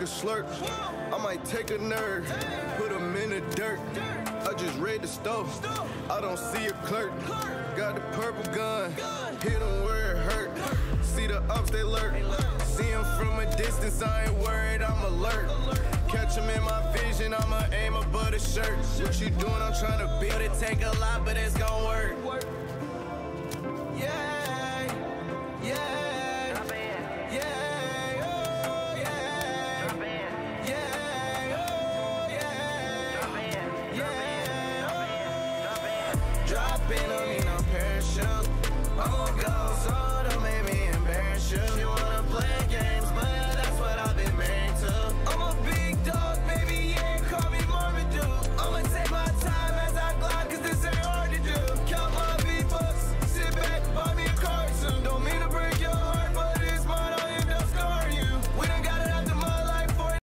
a slurp. I might take a nerve, put him in the dirt. I just read the stove, I don't see a clerk. Got the purple gun, hit him where it hurt. See the ups, they lurk. See him from a distance, I ain't worried, I'm alert. Catch him in my vision, I'ma aim above the shirt. What you doing? I'm trying to build it, take a lot, but it's gon' work. been, I mean, I'm.